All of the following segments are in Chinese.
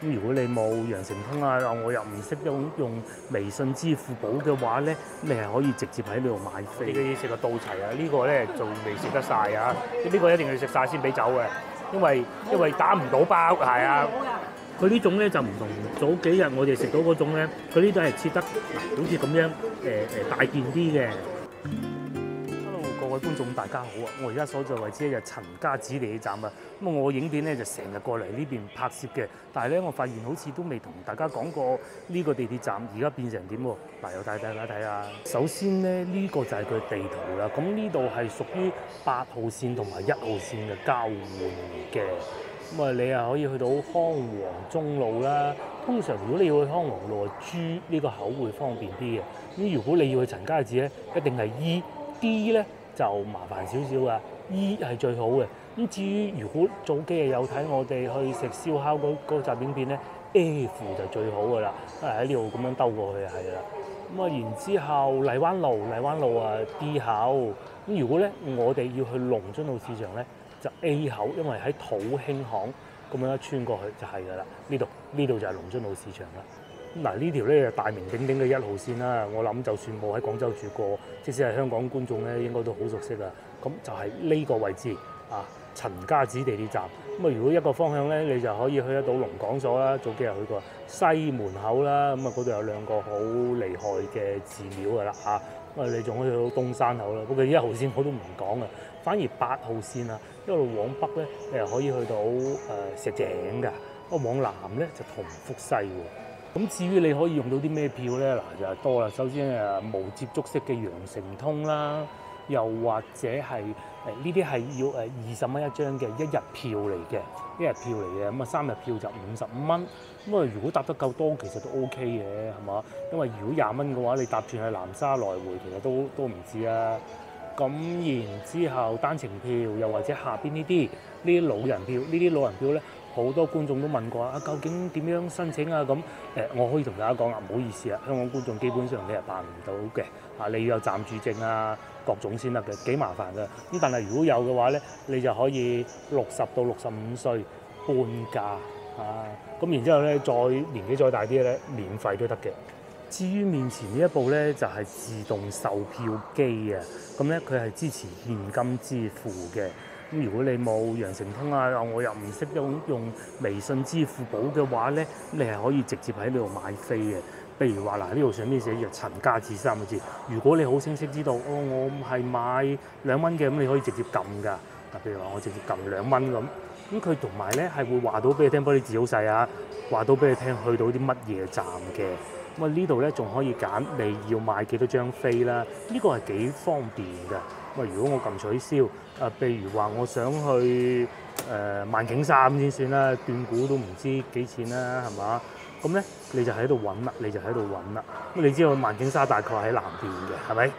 咁如果你冇羊城通啊，我又唔識用用微信支付寶嘅話咧，你係可以直接喺呢度買飛。你食個到齊啊！呢、個咧仲未食得晒啊！呢、個一定要食晒先俾走嘅，因為因為打唔到包，係啊。佢呢種咧就唔同早幾日我哋食到嗰種咧，佢呢度係切得嗱好似咁樣誒誒、大件啲嘅。位觀眾大家好啊！我而家所在位置咧就陳家子地鐵站啊。咁啊，我影片咧就成日過嚟呢邊拍攝嘅，但係咧我發現好似都未同大家講過呢個地鐵站而家變成點喎？嗱，又帶大家睇下。首先咧，呢、個就係佢地圖啦。咁呢度係屬於八號線同埋一號線嘅交換嘅。咁啊，你啊可以去到康王中路啦。通常如果你要去康王路啊，珠呢個口會方便啲嘅。咁如果你要去陳家子咧，一定係 E D 咧就麻煩少少噶，E 係最好嘅。咁至於如果早幾日有睇我哋去食燒烤嗰嗰集影片咧，F 就最好噶啦，喺呢度咁樣兜過去係啦。咁啊，然之後荔灣路，荔灣路啊 D 口。咁如果咧我哋要去龍津路市場咧，就 A 口，因為喺土興巷咁樣一穿過去就係噶啦。呢度呢度就係龍津路市場啦。嗱呢條咧就大名鼎鼎嘅一號線啦。我諗就算冇喺廣州住過，即使係香港觀眾咧，應該都好熟悉啊。咁就係呢個位置啊，陳家子地鐵站。咁啊，如果一個方向咧，你就可以去得到龍港所啦。早幾日去過西門口啦，咁啊嗰度有兩個好厲害嘅寺廟噶啦嚇。咁啊，你仲可以去到東山口啦。不過一號線我都唔講啊，反而八號線啊，一路往北咧，你又可以去到誒、石井㗎。不過往南咧就同福西喎。咁至於你可以用到啲咩票咧？嗱就係多啦。首先誒無接觸式嘅羊城通啦，又或者係誒呢啲係要誒二十蚊一張嘅一日票嚟嘅，一日票嚟嘅。咁啊三日票就五十五蚊。咁啊如果搭得夠多，其實都 OK 嘅，係嘛？因為如果廿蚊嘅話，你搭轉去南沙來回，其實都都唔止啊。咁然之後單程票，又或者下邊呢啲呢啲老人票，呢啲老人票咧，好多觀眾都問過啊，究竟點樣申請啊？咁誒、我可以同大家講啊，唔好意思啊，香港觀眾基本上你係辦唔到嘅，啊，你要有暫住證啊，各種先得嘅，幾麻煩㗎。咁但係如果有嘅話咧，你就可以六十到六十五歲半價啊，咁然之後咧，再年紀再大啲咧，免費都得嘅。至於面前呢一部咧，就係、自動售票機啊，咁咧佢係支持現金支付嘅。咁如果你冇羊城通啊，我又唔識用用微信支付寶嘅話咧，你係可以直接喺呢度買飛嘅。譬如話嗱，呢度上面寫住陳家子三個字，如果你好清晰知道，哦，我係買兩蚊嘅，咁你可以直接撳㗎。嗱，譬如話我直接撳兩蚊咁，咁佢同埋咧係會話到俾你聽，玻璃字好細啊，話到俾你聽去到啲乜嘢站嘅。咁啊呢度咧仲可以揀你要買幾多張飛啦，呢、個係幾方便㗎。咁啊如果我撳取消，啊譬如話我想去誒、呃、萬景山先算啦，斷估都唔知幾錢啦，係嘛？咁咧你就喺度揾啦，你就喺度揾啦。咁你知道萬景沙大概喺南邊嘅，係咪？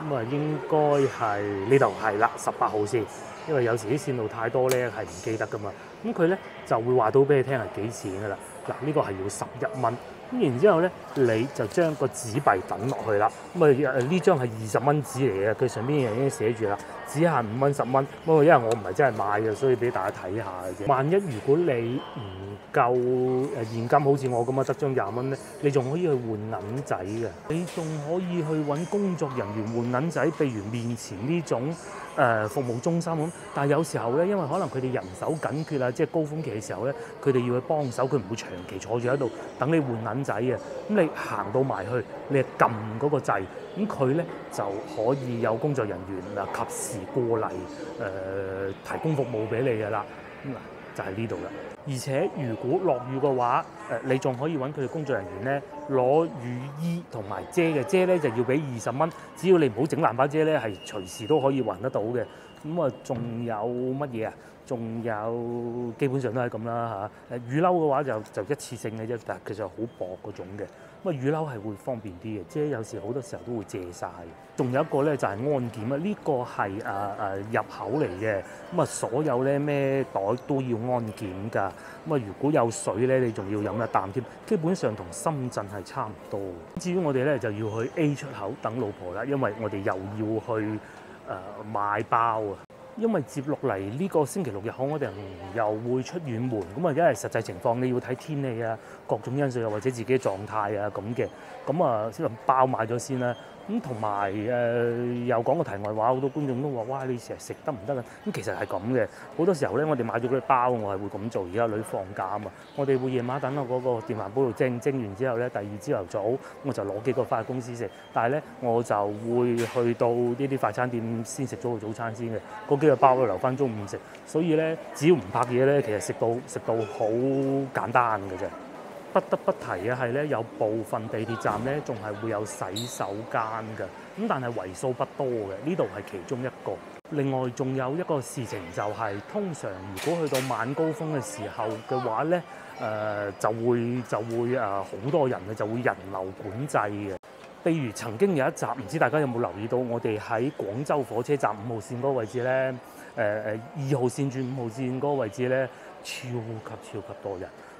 咁啊應該係呢度係啦，十八號線。因為有時啲線路太多咧，係唔記得噶嘛。咁佢咧就會話到俾你聽係幾錢噶啦。嗱，呢個係要十一蚊。咁然之後咧，你就將個紙幣等落去啦。咁啊呢張係二十蚊紙嚟嘅，佢上邊已經寫住啦，只限五蚊十蚊。不過因為我唔係真係買嘅，所以俾大家睇下嘅啫。萬一如果你唔夠誒現金，好似我咁啊，得張廿蚊咧，你仲可以去換銀仔嘅。你仲可以去揾工作人員換銀仔，譬如面前呢種。誒、服務中心咁，但係有時候咧，因為可能佢哋人手緊缺啊，即係高峰期嘅時候咧，佢哋要去幫手，佢唔會長期坐住喺度等你換銀仔嘅。咁你行到埋去，你係撳嗰個掣，咁佢咧就可以有工作人員啊，及時過嚟誒、提供服務俾你嘅啦。咁嗱就係呢度啦。而且如果落雨嘅話，誒、你仲可以揾佢哋工作人員咧攞雨衣同埋遮嘅，遮咧就要俾二十蚊，只要你唔好整爛把遮咧，係隨時都可以揾得到嘅。咁啊，仲有乜嘢啊？仲有基本上都係咁啦嚇。誒雨褸嘅話就就一次性嘅啫，但係其實好薄嗰種嘅。咁啊雨褸係會方便啲嘅，即係有時好多時候都會借晒。仲有一個咧就係安檢啊，呢、個係誒誒入口嚟嘅。咁啊所有咧咩袋都要安檢㗎。咁啊如果有水咧，你仲要飲一啖添。基本上同深圳係差唔多。至於我哋咧就要去 A 出口等老婆啦，因為我哋又要去誒、買包啊。因為接落嚟呢個星期六日可我哋又會出遠門，咁啊，因為實際情況你要睇天氣啊，各種因素又或者自己嘅狀態啊咁嘅，咁啊先包買咗先啦。咁同埋誒又講個題外話，好多觀眾都話：哇！你成日食得唔得啊？咁其實係咁嘅，好多時候咧，我哋買咗嗰啲包，我係會咁做。而家女放假啊嘛，我哋會夜晚等我嗰個電飯煲度蒸，蒸完之後咧，第二朝頭早我就攞幾個翻去公司食。但係咧，我就會去到呢啲快餐店先食咗個早餐先嘅，嗰幾個包都留翻中午食。所以咧，只要唔拍嘢咧，其實食到食到好簡單嘅啫。不得不提嘅係咧，有部分地鐵站咧仲係會有洗手間嘅，咁但係為數不多嘅，呢度係其中一個。另外仲有一個事情就係，通常如果去到晚高峰嘅時候嘅話咧，誒就會就會誒好多人嘅，就會人流管制嘅。譬如曾經有一集，唔知大家有冇留意到，我哋喺廣州火車站五號線嗰個位置咧，誒誒二號線轉五號線嗰個位置咧，超級超級多人。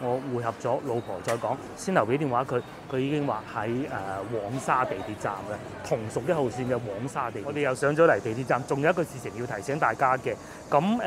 我匯合咗老婆再講，先留俾電話佢，佢已經話喺誒黃沙地鐵站嘅同屬一號線嘅黃沙地鐵。我哋又上咗嚟地鐵站，仲有一個事情要提醒大家嘅。咁誒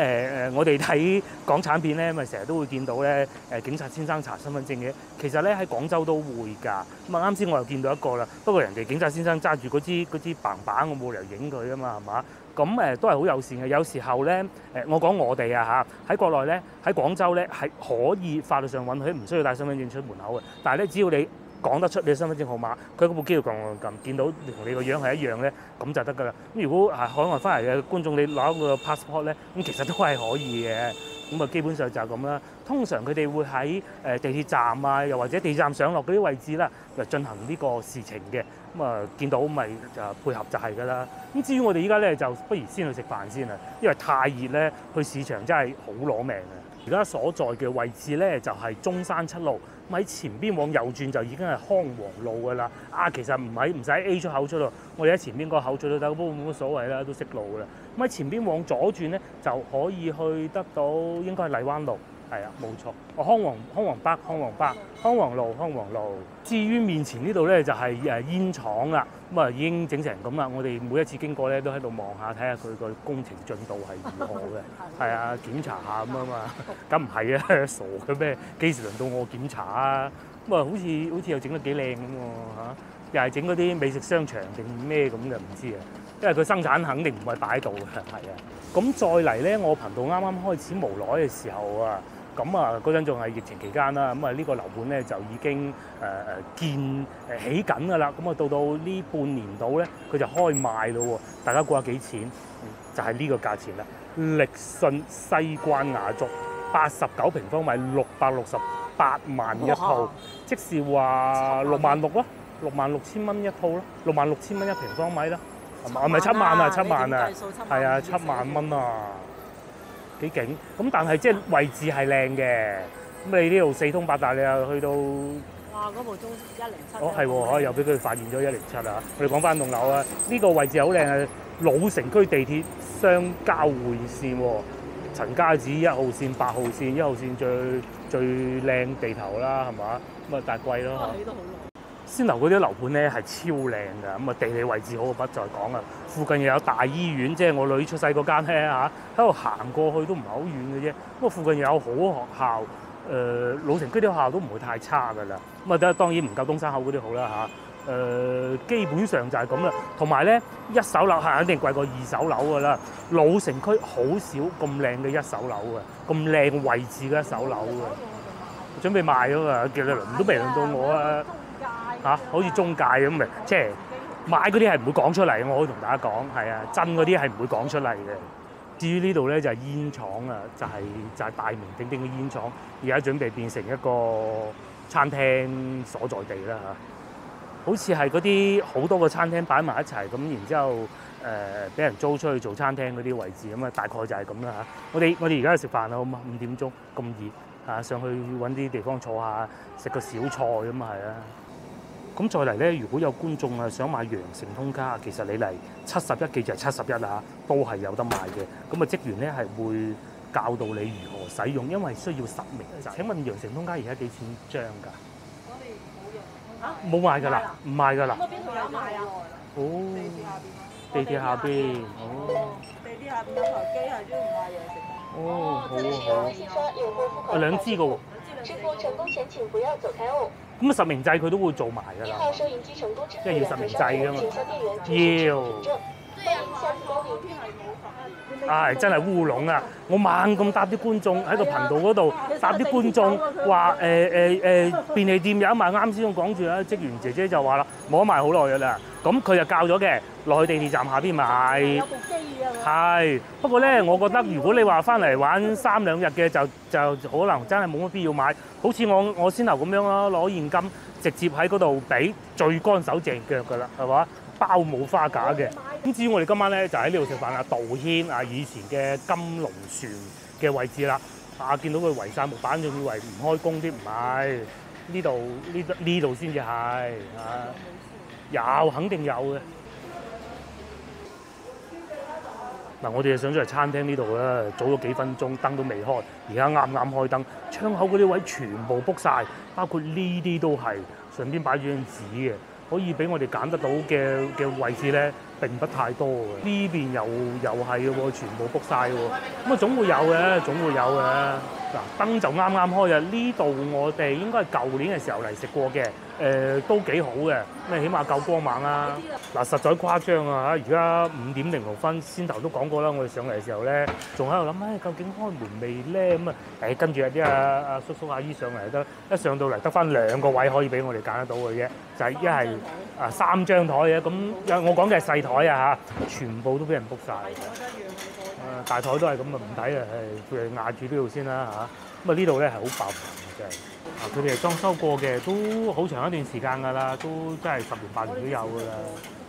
誒，我哋睇港產片咧，咪成日都會見到咧誒警察先生查身份證嘅。其實咧喺廣州都會㗎。咁啊啱先我又見到一個啦，不過人哋警察先生揸住嗰支嗰支棒棒，我冇理由影佢啊嘛，係嘛？咁誒都係好友善嘅，有時候咧誒，我講我哋啊嚇，喺國內咧，喺廣州咧係可以法律上允許唔需要帶身份證出門口嘅，但係咧只要你講得出你嘅身份證號碼，佢嗰部機度撳撳撳，見到同你個樣係一樣咧，咁就得㗎啦。咁如果係海外翻嚟嘅觀眾，你攞個 passport 咧，咁其實都係可以嘅。咁啊，基本上就係咁啦。通常佢哋會喺誒地鐵站啊，又或者地鐵站上落嗰啲位置啦，嚟進行呢個事情嘅。咁啊，見到咪就配合就係㗎啦。咁至於我哋依家咧，就不如先去食飯先啦，因為太熱咧，去市場真係好攞命啊！而家所在嘅位置咧，就係中山七路。喺前邊往右轉就已經係康王路㗎啦。啊，其實唔喺唔使 A 出口出咯，我哋喺前邊個口出都得，不過冇乜所謂啦，都識路㗎啦。咁喺前邊往左轉咧，就可以去得到應該係荔灣路。係啊，冇錯。哦，康王康王北康王北康王路康王路。至於面前呢度咧，就係誒煙廠啦。咁啊已經整成咁啦。我哋每一次經過咧，都喺度望下睇下佢個工程進度係如何嘅。係啊，檢查下咁啊嘛。咁唔係啊，傻嘅咩？幾時輪到我檢查啊？咁啊，好似好似又整得幾靚咁喎嚇。又係整嗰啲美食商場定咩咁嘅唔知啊。因為佢生產肯定唔係擺喺度嘅，係啊。咁再嚟咧，我頻道啱啱開始無奈嘅時候啊。咁啊，嗰陣仲係疫情期間啦，咁啊呢個樓盤咧就已經誒誒、呃、建誒起緊㗎啦。咁啊到到呢半年度咧，佢就開賣咯喎。大家估下幾錢？就係、是、呢個價錢啦。力信西關雅竹，八十九平方米，六百六十八萬一套，即是話六萬六咯，六萬六千蚊一套咯，六萬六千蚊一平方米啦？係咪七萬啊？七萬啊？係啊，七萬蚊啊！幾勁咁，但係即係位置係靚嘅。咁你呢度四通八達，你又去到哇嗰部中一零七哦，係喎，可又俾佢發現咗一零七啊！我哋講翻棟樓啊，呢個位置好靚啊，老城區地鐵相交匯線喎，陳家祠一號線、八號線，一號線最最靚地頭啦，係嘛？咁啊，但係貴咯。先樓嗰啲樓盤咧係超靚㗎，咁啊地理位置好，不再講啦。附近又有大醫院，即係我女出世嗰間咧嚇，喺度行過去都唔係好遠嘅啫。咁啊附近又有好學校，誒、老城區啲學校都唔會太差㗎啦。咁啊當然唔夠東山口嗰啲好啦嚇。誒、基本上就係咁啦。同埋咧一手樓係肯定貴過二手樓㗎啦。老城區好少咁靚嘅一手樓㗎，咁靚位置嘅一手樓㗎。準備賣㗎嘛，叫你輪都未輪到我啊！嚇、好似中介咁嘅，即係買嗰啲係唔會講出嚟，我可以同大家講，係啊，真嗰啲係唔會講出嚟嘅。至於呢度咧就係、是、煙廠啊，就係、就係、大名鼎鼎嘅煙廠，而家準備變成一個餐廳所在地啦嚇、好似係嗰啲好多個餐廳擺埋一齊咁，然之後誒俾、人租出去做餐廳嗰啲位置咁啊，大概就係咁啦嚇。我哋我哋而家去食飯啦，好嘛？五點鐘咁熱。啊，上去揾啲地方坐下，食個小菜咁啊，係啊。咁再嚟咧，如果有觀眾啊想買羊城通卡，其實你嚟七十一記就係七十一啊，都係有得賣嘅。咁啊，職員咧係會教導你如何使用，因為需要實名。請問羊城通卡而家幾錢張㗎？我哋冇用嚇，冇賣㗎啦，唔賣㗎啦。咁邊度有賣啊？哦，地鐵下邊。地鐵下邊。哦，地鐵下邊有台機係專門賣羊城通。哦，好此使用微信車用戶付啊，款兩支㗎喎。支付成功前請不要走開哦。咁啊，實名制佢都會做埋㗎啦。即係要實名制㗎嘛要。唉，真係烏龍啊！我猛咁答啲觀眾喺個頻道嗰度答啲觀眾話誒誒誒便利店有得賣，啱先我講住啦，職員姐姐就話啦冇得賣好耐㗎啦，咁佢就教咗嘅落去地鐵站下邊買有。部機啊！係，不過咧，我覺得如果你話翻嚟玩三兩日嘅，就就可能真係冇乜必要買。好似我我先頭咁樣咯，攞現金直接喺嗰度俾，最乾手淨腳㗎啦，係嘛？包冇花架嘅。咁至於我哋今晚咧就喺呢度食飯啊，道軒啊，以前嘅金龍船嘅位置啦。啊，見到佢圍晒木板，仲以為唔開工添，唔係呢度呢度呢度先至係啊，有肯定有嘅。嗱，我哋就上咗嚟餐廳呢度啦，早咗幾分鐘，燈都未開，而家啱啱開燈，窗口嗰啲位全部 book 晒，包括呢啲都係，上邊擺住張紙嘅，可以俾我哋揀得到嘅嘅位置咧並不太多嘅。呢邊又又係嘅喎，全部 book 晒喎，咁啊總會有嘅，總會有嘅。嗱，燈就啱啱開啊！呢度我哋應該係舊年嘅時候嚟食過嘅，誒、都幾好嘅，咁啊起碼夠光猛啦。嗱，實在誇張啊！而家五點零六分，先頭都講過啦，我哋上嚟嘅時候咧，仲喺度諗，唉，究竟開門未咧？咁啊，誒跟住有啲啊阿叔叔阿姨上嚟得，一上到嚟得翻兩個位可以俾我哋揀得到嘅啫，就係一係啊三張台嘅，咁我講嘅係細台啊嚇，全部都俾人 book 晒。誒大台都係咁啊，唔抵啊！誒，佢哋壓住呢度先啦嚇。咁啊呢度咧係好爆棚嘅真係。啊，佢哋係裝修過嘅，都好長一段時間㗎啦，都真係十年八年都有㗎啦。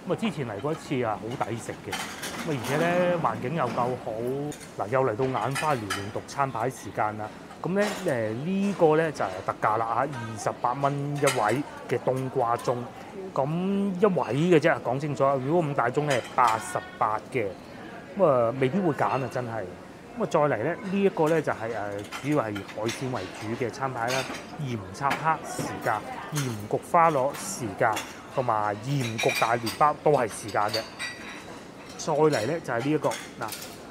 咁啊之前嚟過一次啊，好抵食嘅。咁啊而且咧環境又夠好，嗱又嚟到眼花撩亂讀餐牌時間啦。咁咧誒呢個咧就係特價啦嚇，二十八蚊一位嘅冬瓜盅。咁一位嘅啫，講清楚。如果咁大盅咧，八十八嘅。咁啊，未必會揀啊，真係。咁啊，再嚟咧，呢一個咧就係誒，主要係海鮮為主嘅餐牌啦。鹽插蝦時價，鹽焗花螺時價，同埋鹽焗大麵包都係時價嘅。再嚟咧就係呢一個嗱，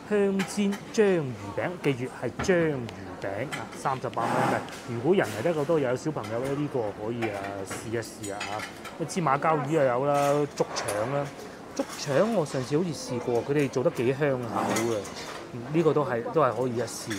香煎章魚餅，記住係章魚餅啊，三十八蚊嘅。如果人嚟得夠多，有小朋友咧，呢、個可以啊試一試啊嚇。芝麻膠魚又有啦，竹腸啦。竹腸我上次好似試過，佢哋做得幾香口嘅，呢、個都係都係可以一試。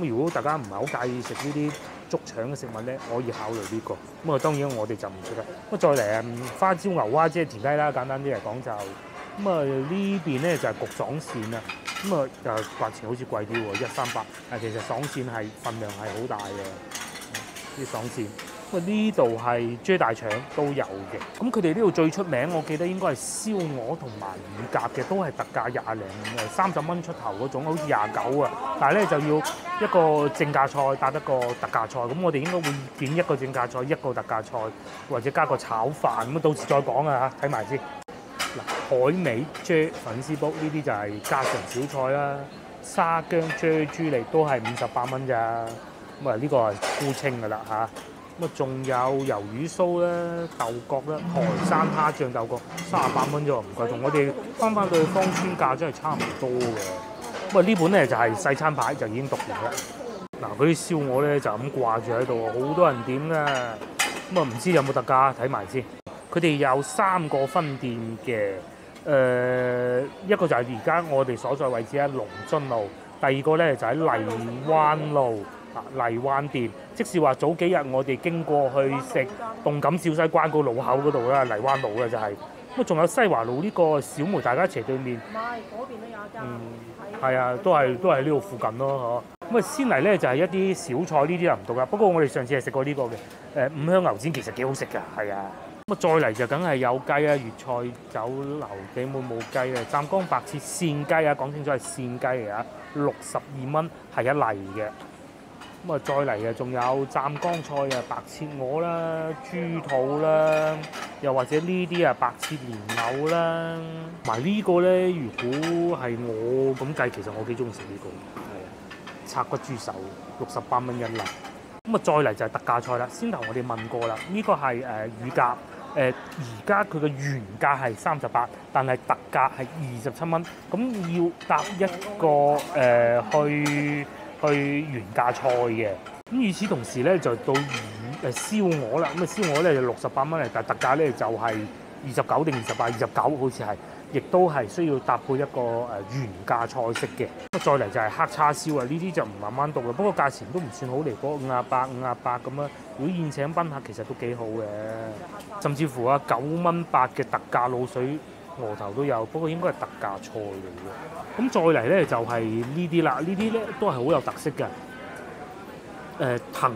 咁如果大家唔係好介意食呢啲竹腸嘅食物咧，可以考慮呢、個。咁啊當然我哋就唔食啦。咁再嚟啊花椒牛蛙即係田雞啦，簡單啲嚟講就咁啊呢邊咧就係焗爽線啊。咁啊就價錢好似貴啲喎，一三八。啊其實爽線係份量係好大嘅，啲爽線。咁啊呢度係 J 大腸都有嘅，咁佢哋呢度最出名，我記得應該係燒鵝同埋乳鴿嘅，都係特價廿零誒三十蚊出頭嗰種，好似廿九啊。但係咧就要一個正價菜搭一個特價菜，咁我哋應該會點一個正價菜，一個特價菜，或者加個炒飯，咁啊到時再講啊嚇，睇埋先。嗱，海味啫粉絲煲呢啲就係家常小菜啦，沙姜啫豬脷都係五十八蚊咋，咁啊呢個係沽清㗎啦嚇。咁啊，仲有魷魚酥咧、豆角咧、台山蝦醬豆角，三十八蚊啫喎，唔貴，同我哋翻翻去芳村價真係差唔多嘅。咁啊，呢本咧就係細餐牌就已經讀完啦。嗱，嗰啲燒鵝咧就咁掛住喺度，好多人點㗎。咁啊，唔知有冇特價，睇埋先。佢哋有三個分店嘅，誒、一個就係而家我哋所在位置喺龍津路，第二個咧就喺荔灣路。啊荔灣店，即是話早幾日我哋經過去食動感小西關嗰個路口嗰度啦，泥灣路嘅就係、咁啊，仲有西華路呢個小梅大家斜對面，唔係嗰邊都有一間。嗯係係啊，都係都係呢度附近咯，嗬。咁啊，先嚟咧就係、一啲小菜呢啲就唔同啦。不過我哋上次係食過呢個嘅，誒、五香牛展其實幾好食㗎，係啊。咁啊，再嚟就梗係有雞啊，粵菜酒樓幾滿冇雞啊，湛江白切扇雞啊，講清楚係扇雞嚟啊，六十二蚊係一例嘅。咁啊，再嚟嘅仲有湛江菜啊，白切鵝啦、豬肚啦，又或者呢啲啊白切蓮藕啦，埋呢個咧，如果係我咁計，其實我幾中意食呢個，係啊，拆骨豬手六十八蚊一粒。咁啊，再嚟就係特價菜啦。先頭我哋問過啦，呢、個係誒、乳鴿。誒而家佢嘅原價係三十八，但係特價係二十七蚊。咁要搭一個誒、去去原價菜嘅。咁與此同時咧，就到魚誒燒鵝啦。咁啊燒鵝咧就六十八蚊嚟，但係特價咧就係二十九定二十八，二十九好似係，亦都係需要搭配一個誒原價菜式嘅。再嚟就係黑叉燒啊，呢啲就唔慢慢到啦。不過價錢都唔算好離譜，五廿八、五廿八咁樣。如果宴請賓客其實都幾好嘅。甚至乎啊九蚊八嘅特價滷水鵝頭都有，不過應該係特價菜嚟嘅。咁再嚟咧就係呢啲啦，呢啲咧都係好有特色嘅。誒、藤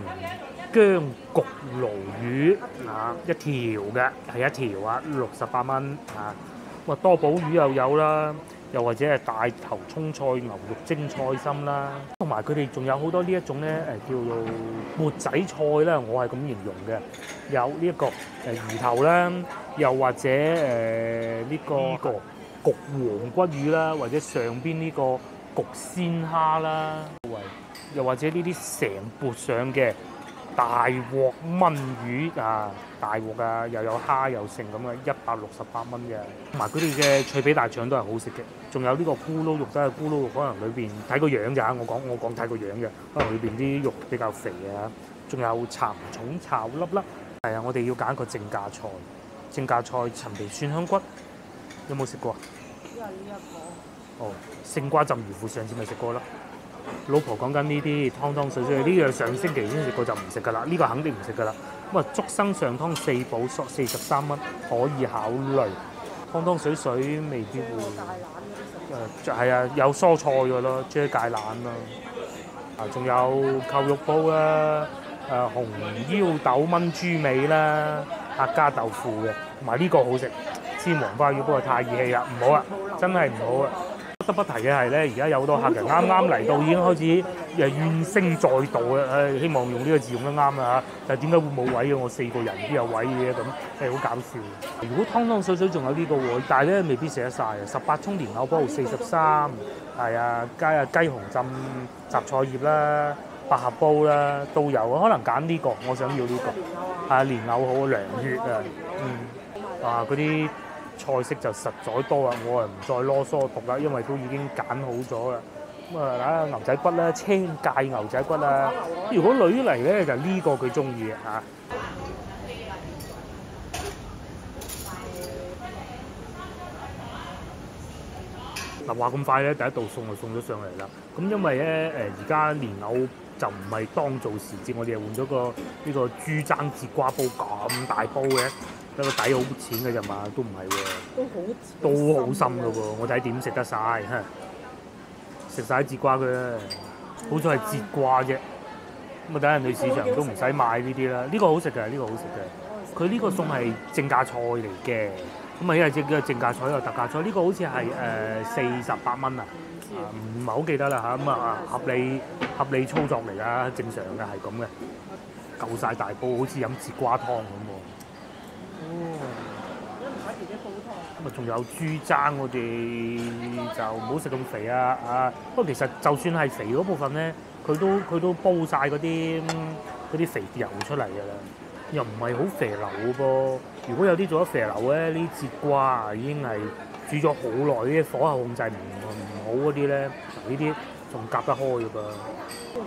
薑焗鱸魚啊，一條嘅係一條啊，六十八蚊啊。哇多寶魚又有啦，又或者係大頭葱菜、牛肉蒸菜心啦，同埋佢哋仲有好多呢一種咧誒叫做缽仔菜啦，我係咁形容嘅。有呢一個誒魚頭啦，又或者誒呢、個焗黃骨魚啦，或者上邊呢個焗鮮蝦啦，又或者呢啲成缽上嘅大鑊炆魚啊，大鑊啊，又有蝦又剩咁嘅，一百六十八蚊嘅。同埋佢哋嘅脆皮大腸都係好食嘅。仲有呢個咕嚕肉，都係咕嚕肉，可能裏邊睇個樣咋，我講我講睇個樣嘅，可能裏邊啲肉比較肥啊。仲有蠶蟲炒粒粒，係啊，我哋要揀一個正價菜。正價菜陳皮蒜香骨，有冇食過啊？一個哦，勝瓜浸魚腐上次咪食過啦。老婆講緊呢啲湯湯水水，呢樣上星期先食過就唔食噶啦，呢、個肯定唔食噶啦。咁啊，竹生上湯四寶索四十三蚊，可以考慮。湯湯水水未必會誒，就係啊，有蔬菜嘅咯，啫芥蘭啦，啊，仲有扣肉煲啦，誒、紅腰豆炆豬尾啦，客家豆腐嘅，同埋呢個好食，煎黃花魚，不過太熱氣啦，唔好啦，真係唔好啊！不得不提嘅係咧，而家有好多客人啱啱嚟到已經開始誒怨聲載道啦，誒、希望用呢個字用得啱啦嚇，但係點解會冇位嘅？我四個人邊有位嘅咁，係好搞笑。如果湯湯水水仲有呢個喎，但係咧未必食得晒啊！十八葱蓮藕煲四十三，係啊，加啊雞紅浸雜菜葉啦、百合煲啦都有啊，可能揀呢、個，我想要呢、個。係啊，蓮藕好涼血啊，嗯，啊嗰啲菜式就實在多啦，我啊唔再囉嗦讀啦，因為都已經揀好咗啦。咁啊，睇下牛仔骨啦，青芥牛仔骨啦。如果女嚟咧，就呢個佢中意嘅嚇。嗱話咁快咧，第一道餸就送咗上嚟啦。咁因為咧誒而家蓮藕就唔係當造時節，我哋係換咗個呢個豬踭節瓜煲咁大煲嘅，得個底好淺嘅啫嘛，都唔係喎。都好都好深嘅喎，我睇點食得晒，嚇食晒節瓜佢啦，好彩係節瓜啫。咁啊，等人去市場都唔使買呢啲啦。呢、個好食嘅，呢、個好食嘅。佢呢個餸係正價菜嚟嘅，咁啊，因為正嘅正價菜有特價菜，呢、個好似係誒四十八蚊啊，唔係好記得啦嚇。咁啊，合理合理操作嚟㗎，正常嘅係咁嘅，夠晒大煲，好似飲節瓜湯咁喎。哦。自己煲湯。咁啊，仲有豬踭，我哋就唔好食咁肥啊！啊，不過其實就算係肥嗰部分咧，佢都佢都煲晒嗰啲啲肥油出嚟㗎啦，又唔係好肥流噃。如果有啲做咗肥流咧，呢節瓜啊已經係煮咗好耐，啲火候控制唔唔好嗰啲咧，呢啲仲夾得開嘅噃。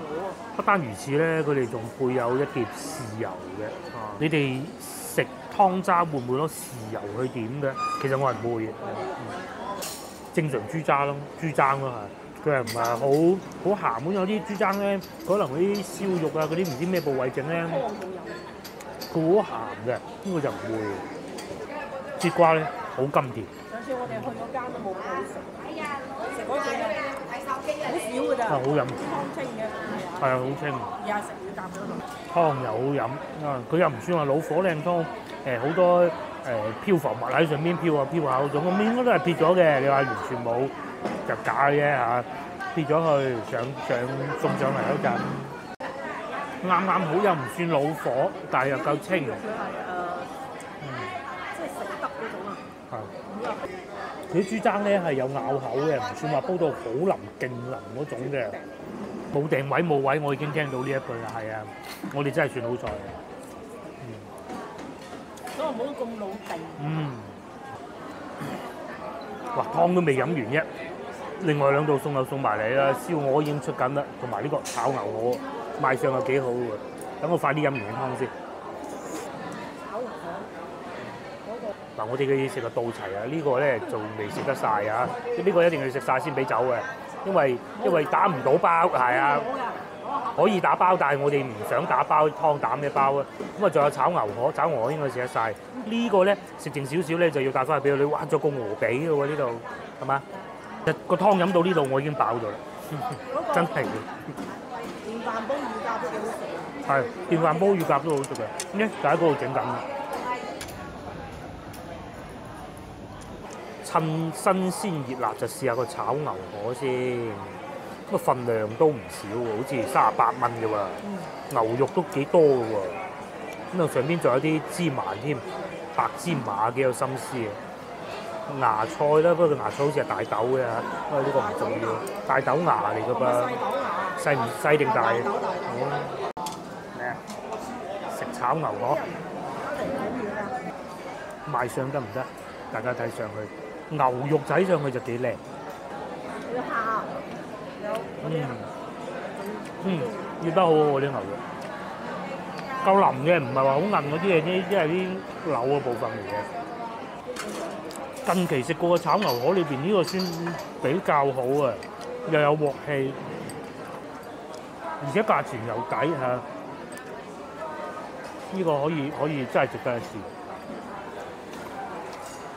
不單如此咧，佢哋仲配有一碟豉油嘅。啊，你哋食湯渣會唔會攞豉油去點嘅？其實我係唔會嘅。正常豬渣咯，豬踭咯係，佢係唔係好好鹹咁？有啲豬踭咧，可能嗰啲燒肉啊，嗰啲唔知咩部位整咧，佢好鹹嘅，呢個就唔會。節瓜咧好甘甜，上次我哋去嗰間都冇好食，食嗰隻好少㗎咋，係好飲，湯清嘅，係啊好清。而家食魚夾嗰度。湯又好飲啊！佢又唔算話老火靚湯，誒、好多誒、漂浮物喺上邊漂啊漂下嗰種，咁應該都係撇咗嘅。你話完全冇就假嘅啫嚇，撇咗去上上送上嚟嗰陣。啱啱好又唔算老火，但係又夠清。佢係誒，即係食得嗰種啊。係。佢啲豬踭咧係有咬口嘅，唔算話煲到好腍勁腍嗰種嘅。冇定位冇位，我已經聽到呢一句啦。係啊，我哋真係算好彩嘅。所以唔好咁老定。嗯。哇！湯都未飲完啫，另外兩道餸又送埋嚟啦。燒鵝已經出緊啦，同埋呢個炒牛河賣相又幾好喎。等我快啲飲完湯先。炒嗱，我哋嘅嘢食就到齊啊！呢個咧仲未食得晒啊！呢個一定要食晒先俾走嘅，因為因為打唔到包，係啊，可以打包，但係我哋唔想打包湯打咩包啊！咁啊，仲有炒牛河，炒牛河應該食得晒。呢個咧食剩少少咧就要帶翻去俾佢，你挖咗個鵝髀嘅喎呢度，係嘛？個湯飲到呢度我已經飽咗啦，真係。飯煲乳鴿都幾好食。係電飯煲乳鴿都好食嘅，呢就喺嗰度整緊。趁新鮮熱辣就試下個炒牛河先，咁啊份量都唔少喎，好似三十八蚊嘅喎，牛肉都幾多嘅喎，咁啊上邊仲有啲芝麻添，白芝麻幾有心思嘅。芽菜啦，不過芽菜好似係大豆嘅嚇，不過呢個唔重要，大豆芽嚟嘅噃，細唔細定大？哦咩啊？食炒牛河賣相得唔得？大家睇上去，牛肉仔上去就幾靚。有蝦，有嗯嗯，醃得好好喎啲牛肉，夠腍嘅，唔係話好韌嗰啲嘢，呢啲係啲柳嘅部分嚟嘅。近期食過嘅炒牛河裏邊呢個先比較好啊，又有鑊氣，而且價錢又抵嚇。呢、個可以可以真係值得一試。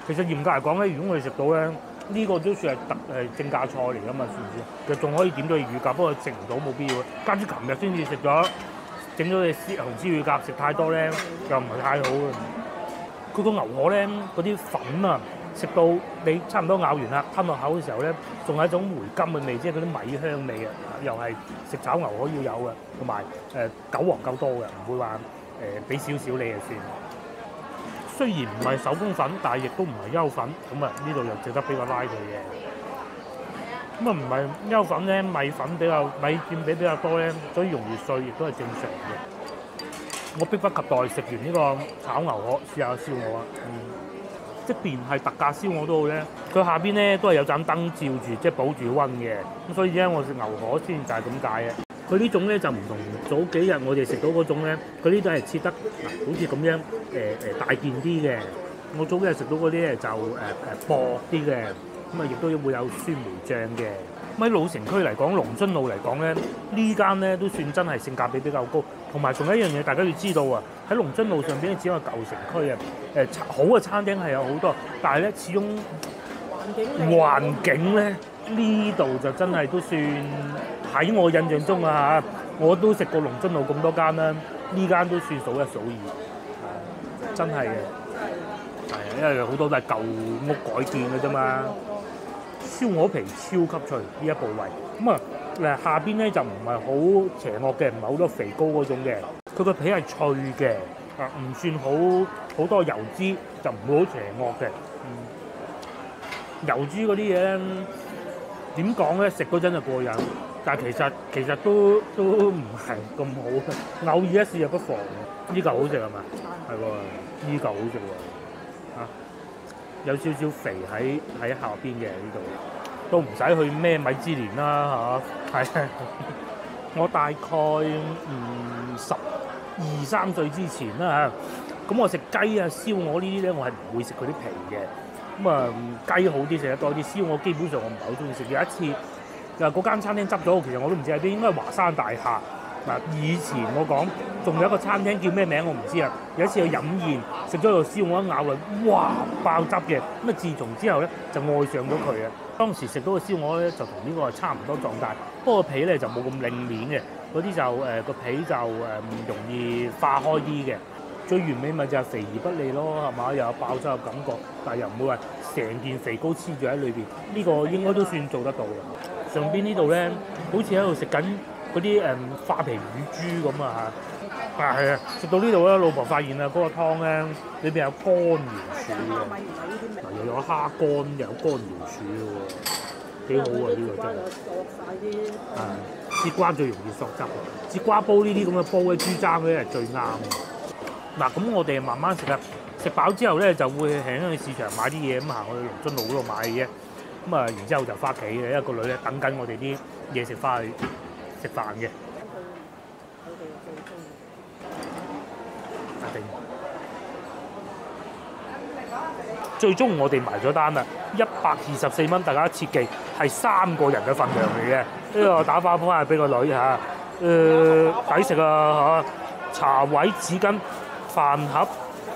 其實嚴格嚟講咧，如果我哋食到咧，呢、個都算係特誒正價菜嚟噶嘛，算唔算？其實仲可以點到乳鴿，不過食唔到冇必要。加之琴日先至食咗，整咗隻絲紅燒乳鴿，食太多咧又唔係太好嘅。佢個牛河咧嗰啲粉啊，食到你差唔多咬完啦，吞落口嘅時候咧，仲有一種回甘嘅味，即係嗰啲米香味啊，又係食炒牛河要有嘅，同埋誒韭黃夠多嘅，唔會話誒俾少少你就算。雖然唔係手工粉，但係亦都唔係優粉，咁啊呢度又值得俾個拉佢嘅。咁啊唔係優粉咧，米粉比較米佔比比較多咧，所以容易碎，亦都係正常嘅。我迫不及待食完呢個炒牛河，試下燒鵝啊！嗯，即便係特價燒鵝都好咧，佢下邊咧都係有盞燈照住，即係保住温嘅。咁所以咧，我食牛河先就係咁解嘅。佢呢種咧就唔同早幾日我哋食到嗰種咧，佢呢度係切得好似咁樣誒誒、大件啲嘅。我早幾日食到嗰啲咧就誒誒、薄啲嘅，咁啊亦都會有酸梅醬嘅。喺老城區嚟講，龍津路嚟講咧，呢間咧都算真係性價比比較高。同埋仲有一樣嘢，大家要知道啊，喺龍津路上邊只係舊城區啊，誒、好嘅餐廳係有好多，但係咧始終環境咧呢度就真係都算喺我印象中啊嚇，我都食過龍津路咁多間啦，呢間都算數一數二，真係嘅，係，因為好多都係舊屋改建嘅啫嘛。燒鵝皮超級脆呢一部位，咁啊誒下邊咧就唔係好邪惡嘅，唔係好多肥膏嗰種嘅，佢個皮係脆嘅，啊唔算好好多油脂，就唔會好邪惡嘅。嗯，油脂嗰啲嘢咧點講咧？食嗰陣就過癮，但係其實其實都都唔係咁好，偶爾一試就不妨。呢嚿好食係嘛？係喎，呢嚿好食喎，啊！有少少肥喺喺下邊嘅呢度，都唔使去咩米芝蓮啦嚇，係、我大概嗯十二三歲之前啦嚇，咁我食雞啊燒鵝呢啲咧，我係唔會食佢啲皮嘅。咁啊雞好啲食得多啲，燒鵝基本上我唔係好中意食。有一次就嗰間餐廳執咗，其實我都唔知喺邊，應該係華山大廈。嗱，以前我講仲有一個餐廳叫咩名我唔知啊。有一次去飲宴，食咗個燒鵝咬落，哇爆汁嘅。咁啊，自從之後咧就愛上咗佢啊。當時食到個燒鵝咧就同呢個差唔多狀態，不過皮咧就冇咁令面嘅，嗰啲就誒個、皮就誒唔容易化開啲嘅。最完美咪就係肥而不膩咯，係嘛？又有爆汁嘅感覺，但係又唔會話成件肥膏黐住喺裏邊。呢、個應該都算做得到嘅。上邊呢度咧，好似喺度食緊嗰啲誒花皮乳豬咁啊嚇，啊係啊！食到呢度咧，老婆發現啊，嗰個湯咧裏邊有乾瑤柱嘅，嗱又有蝦乾，又有乾瑤柱嘅喎，幾好啊！呢個真係。啊，節瓜最容易索汁，節瓜煲呢啲咁嘅煲嘅豬踭咧係最啱嘅。嗱，咁我哋慢慢食啊，食飽之後咧就會喺去市場買啲嘢，咁行去龍津路嗰度買嘅啫。咁啊，然之後就翻屋企嘅，因為個女咧等緊我哋啲嘢食翻去食飯嘅。最終我哋埋咗單啦，一百二十四蚊，大家切記係三個人嘅份量嚟嘅。呢個打包翻係俾個女嚇，誒抵食啊嚇！茶位紙巾飯盒，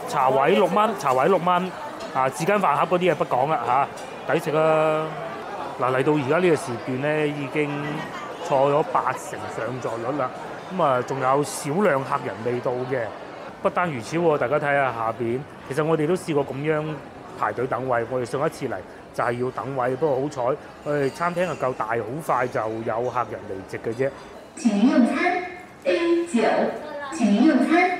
茶位六蚊，茶位六蚊，啊紙巾飯盒嗰啲嘢不講啦嚇，抵食啊！嗱嚟到而家呢個時段咧，已經坐咗八成上座率啦，咁啊仲有少量客人未到嘅。不單如此喎，大家睇下下邊，其實我哋都試過咁樣排隊等位。我哋上一次嚟就係要等位，不過好彩我哋餐廳又夠大，好快就有客人嚟席嘅啫。請用餐 A 九，請用餐。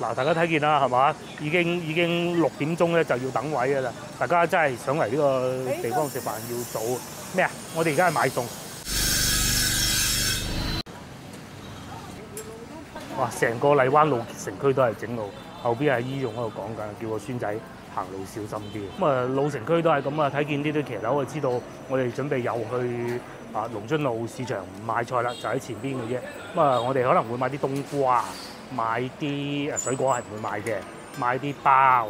嗱，大家睇見啦，係嘛？已經已經六點鐘咧就要等位嘅啦。大家真係想嚟呢個地方食飯要早咩啊？我哋而家係買餸。哇！成個荔灣路城區都係整路，後邊係醫用喺度講緊，叫個孫仔行路小心啲。咁啊，老城區都係咁啊，睇見呢堆騎樓就知道我哋準備又去啊龍津路市場買菜啦，就喺前邊嘅啫。咁啊，我哋可能會買啲冬瓜。買啲誒水果係唔會買嘅，買啲包。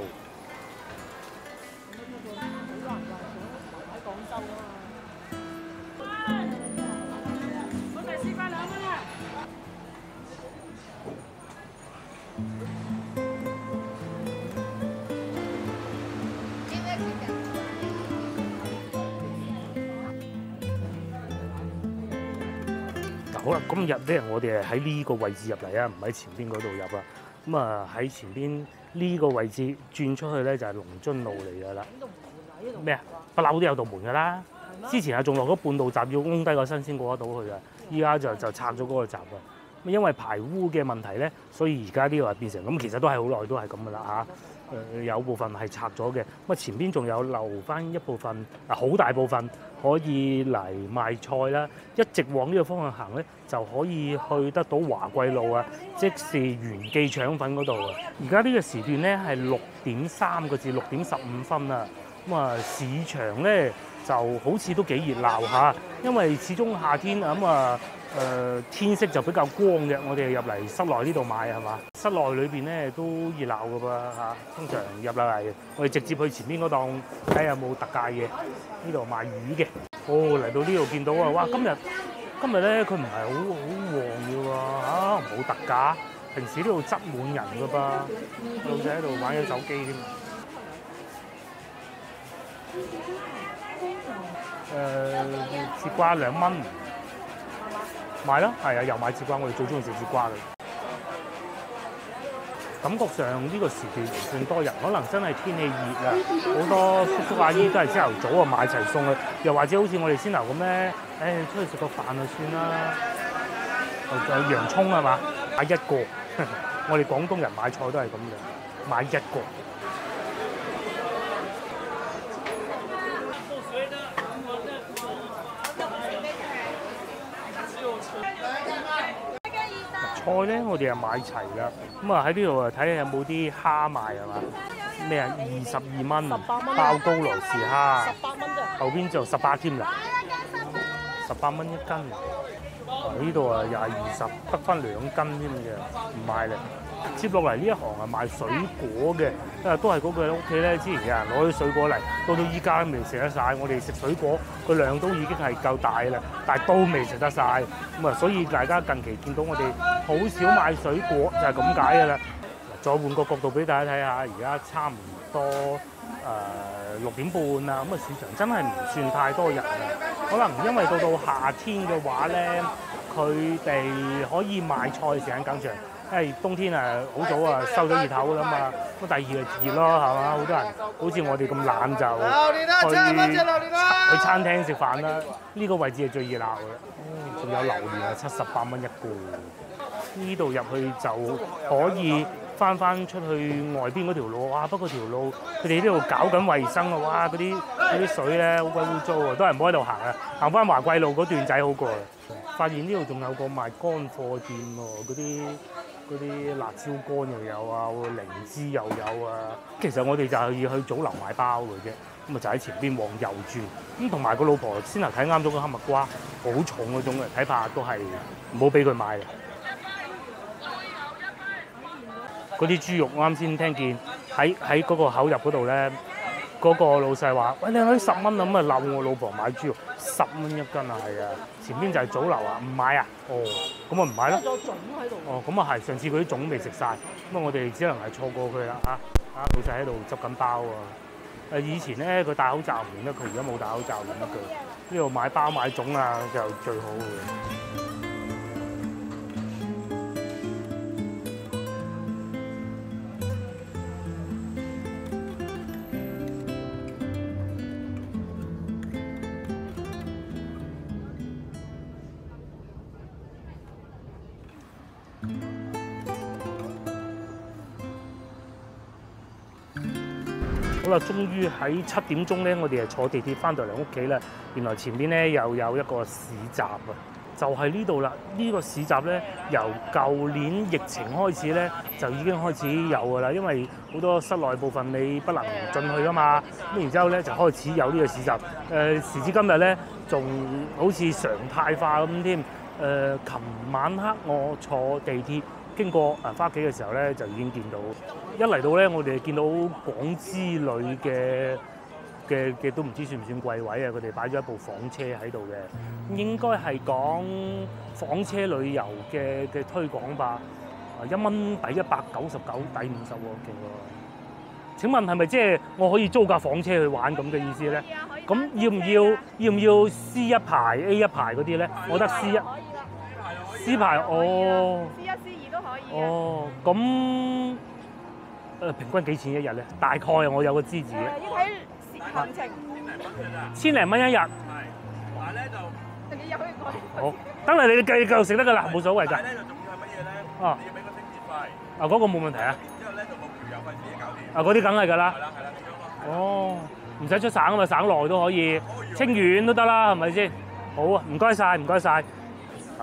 好啦，今日咧我哋係喺呢個位置入嚟啊，唔喺前邊嗰度入啊。咁啊喺前邊呢個位置轉出去咧就係龍津路嚟噶啦。咩啊？不嬲都有道門噶啦。之前啊仲落咗半道閘，要拱低個身先過得到去啊。依家就就拆咗嗰個閘啊。因為排污嘅問題咧，所以而家呢個變成咁。其實都係好耐都係咁噶啦嚇。誒、有部分係拆咗嘅，咁啊前邊仲有留翻一部分，啊好大部分可以嚟賣菜啦。一直往呢個方向行咧，就可以去得到華貴路啊，即是元記腸粉嗰度啊。而家呢個時段咧係六點三個字，六點十五分啊。咁啊市場咧就好似都幾熱鬧嚇，因為始終夏天咁啊。誒、天色就比較光嘅，我哋入嚟室內呢度買係嘛？室內裏邊咧都熱鬧㗎噃嚇，通常入嚟我哋直接去前邊嗰檔睇下有冇特價嘢，呢度賣魚嘅。哦，嚟到呢度見到啊，哇！今日今日咧佢唔係好好旺嘅喎嚇，冇、特價。平時呢度擠滿人㗎噃，老仔喺度玩緊手機添。誒、節瓜兩蚊。買咯，係啊，又買節瓜，我哋最中意食節瓜嘅。感覺上呢個時段唔算多人，可能真係天氣熱啊，好多叔叔阿姨都係朝頭早啊買齊餸啊，又或者好似我哋先頭咁咧，誒、出去食個飯就算啦。仲有洋葱係嘛，買一個，我哋廣東人買菜都係咁嘅，買一個。菜咧，我哋又買齊啦。咁啊喺呢度啊睇下有冇啲蝦賣係嘛？咩啊？二十二蚊爆高羅士蝦，八蚊啫。後邊就十八添啦，十八蚊一斤。啊呢度啊又係二十，得翻兩斤添嘅，唔買啦。接落嚟呢一行係賣水果嘅，因為都係嗰句屋企咧，之前有人攞啲水果嚟，到到依家都未食得晒。我哋食水果個量都已經係夠大啦，但係都未食得晒。咁啊，所以大家近期見到我哋好少賣水果就係咁解嘅啦。再換個角度俾大家睇下，而家差唔多誒六點半啦，咁啊市場真係唔算太多人啊。可能因為到到夏天嘅話咧，佢哋可以賣菜時間更長。因為冬天啊好早啊收咗熱頭啦嘛，咁第二就熱咯，係嘛？好多人好似我哋咁懶就去去餐廳食飯啦，呢、個位置係最熱鬧嘅。嗯仲有榴蓮啊，七十八蚊一個。呢度入去就可以翻翻出去外邊嗰條路，哇！不過條路佢哋呢度搞緊衞生啊，哇！嗰啲嗰啲水咧好鬼污糟啊，都係唔好喺度行啊，行翻華貴路嗰段仔好過啊。發現呢度仲有個賣乾貨店喎，嗰啲嗰啲辣椒乾又有啊，靈芝又有啊。其實我哋就係要去早樓買包嘅啫，咁啊就喺前邊往右轉。咁同埋個老婆先頭睇啱咗個黑蜜瓜，好重嗰種嘅，睇怕都係唔好俾佢買嘅。嗰啲豬肉啱先聽見喺喺嗰個口入嗰度咧，嗰、個老細話：喂，你可以十蚊啊咁啊鬧我老婆買豬肉，十蚊一斤啊，係啊，前邊就係早流啊，唔買啊，哦，咁啊唔買咯。有種喺度。哦，咁啊係，上次佢啲種未食晒，咁啊我哋只能係錯過佢啦嚇。啊，老細喺度執緊包啊！誒以前咧佢戴口罩唔認得佢，而家冇戴口罩認得佢。呢度買包買種啊就最好嘅。好啦，終於喺七點鐘咧，我哋係坐地鐵翻到嚟屋企啦。原來前邊咧又有一個市集啊，就係呢度啦。呢、個市集咧，由舊年疫情開始咧，就已經開始有噶啦。因為好多室內部分你不能進去啊嘛，咁然之後咧就開始有呢個市集。誒、時至今日咧，仲好似常態化咁添。誒、琴晚黑我坐地鐵經過誒翻屋企嘅時候咧，就已經見到。一嚟到咧，我哋見到廣之旅嘅嘅嘅都唔知算唔算貴位啊！佢哋擺咗一部房車喺度嘅，應該係講房車旅遊嘅嘅推廣吧。啊，一蚊抵一百九十九，抵五十喎，勁喎！請問係咪即係我可以租架房車去玩咁嘅意思咧？咁要唔要要唔要 C 一排 A 一排嗰啲咧？我覺得 C 一 C 排哦。C 一 C 二。哦，咁誒、平均幾錢一日咧？大概啊我有個資字誒嘅，要睇行程，千零蚊一日。你入去過。好，得啦，你繼繼續食得㗎啦，冇所謂㗎。咧就仲要係乜嘢咧？哦，你要俾個清潔費，啊嗰、個冇問題啊，之後咧就冇油費自己搞掂。啊嗰啲梗係㗎啦係。啦係啦，咁樣咯。哦，唔使出省啊嘛，省內都可以，清遠都得啦，係咪先？好啊，唔該晒，唔該晒。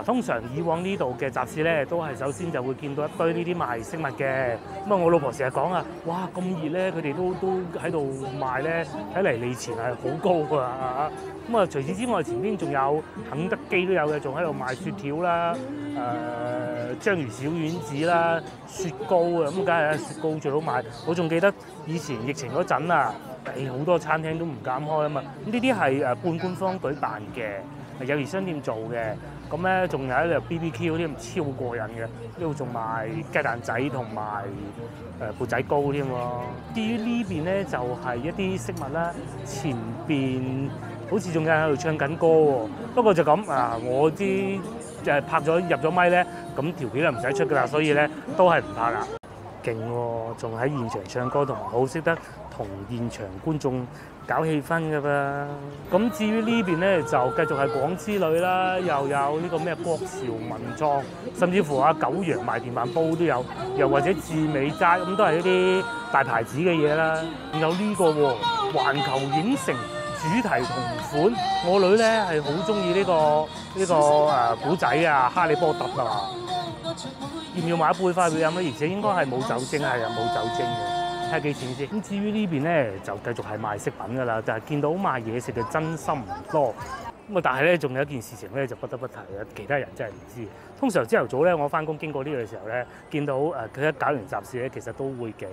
通常以往呢度嘅集市咧，都係首先就會見到一堆呢啲賣飾物嘅。咁啊，我老婆成日講啊，哇咁熱咧，佢哋都都喺度賣咧，睇嚟利錢係好高啊！咁啊，除此之外，前邊仲有肯德基都有嘅，仲喺度賣雪條啦，誒、章魚小丸子啦，雪糕啊，咁梗係，雪糕最好賣。我仲記得以前疫情嗰陣啊，誒好多餐廳都唔敢開啊嘛。咁呢啲係誒半官方舉辦嘅，友誼商店做嘅。咁咧仲有一度 BBQ 添超過癮嘅，呢度仲賣雞蛋仔同埋誒缽仔糕添喎。至於呢邊咧就係、一啲飾物啦，前邊好似仲有人喺度唱緊歌喎。不過就咁啊，我啲誒拍咗入咗咪咧，咁條片就唔使出㗎啦，所以咧都係唔拍啦。勁喎，仲喺現場唱歌同埋好識得同現場觀眾搞氣氛㗎噃。咁至於呢邊咧，就繼續係廣之旅啦，又有呢個咩國潮文創，甚至乎啊九陽賣電飯煲都有，又或者志美齋咁都係一啲大牌子嘅嘢啦。仲有呢個喎，環球影城主題同款，我女咧係好中意呢個呢、個誒古仔啊，哈利波特啊。要唔要買一杯翻去飲咧？而且應該係冇酒精，係啊冇酒精嘅，睇幾錢先。咁至於呢邊咧，就繼續係賣飾品㗎啦，就係、見到賣嘢食嘅真心唔多。咁啊，但係咧，仲有一件事情咧，就不得不提啊！其他人真係唔知。通常朝頭早咧，我翻工經過呢度嘅時候咧，見到誒佢一搞完集市咧，其實都會幾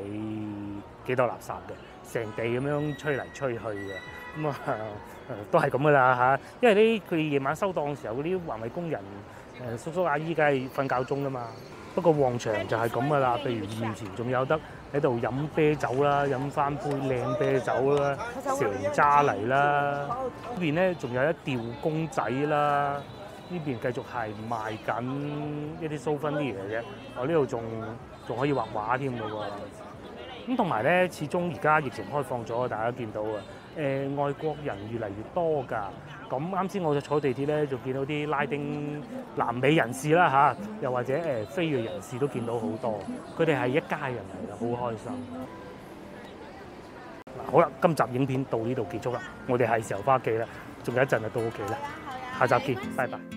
幾多垃圾嘅，成地咁樣吹嚟吹去嘅。咁啊 都係咁噶啦嚇，因為呢，佢夜晚收檔嘅時候，嗰啲環衞工人誒、叔叔阿姨梗係瞓覺鐘㗎嘛。不過旺場就係咁噶啦，譬如面前仲有得喺度飲啤酒啦，飲翻杯靚啤酒啦，成揸嚟啦。呢邊咧仲有一吊公仔啦，呢邊繼續係賣緊一啲 souvenir 嘅。我呢度仲仲可以畫畫添嘅喎。咁同埋咧，始終而家疫情開放咗，大家見到啊，誒、外國人越嚟越多㗎。咁啱先我就坐地鐵咧，就見到啲拉丁南美人士啦吓，又或者誒、非裔人士都見到好多，佢哋係一家人嚟嘅，好開心。嗱，好啦，今集影片到呢度結束啦，我哋係時候翻屋企啦，仲有一陣就到屋企啦，下集見，拜拜。